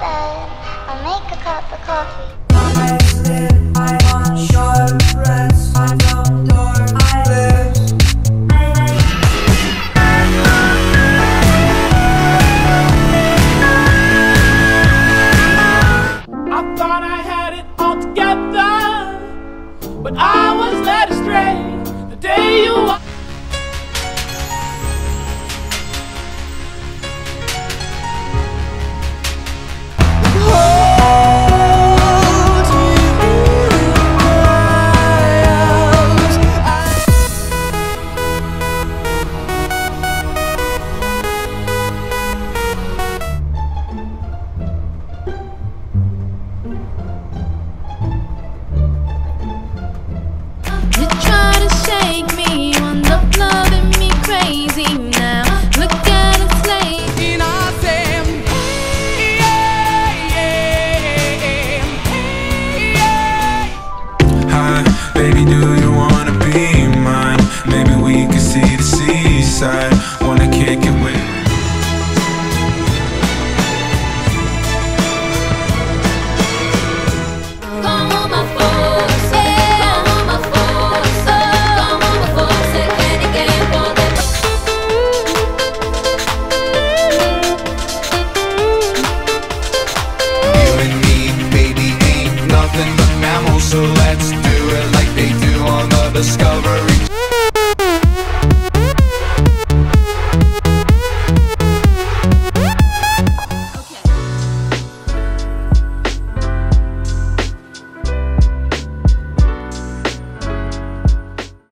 bed, I'll make a cup of coffee. let's